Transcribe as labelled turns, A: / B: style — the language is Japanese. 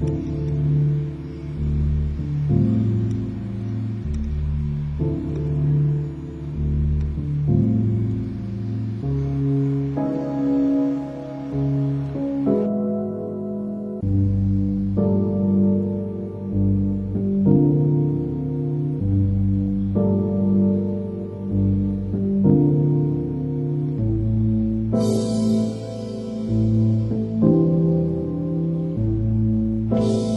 A: you Thank you.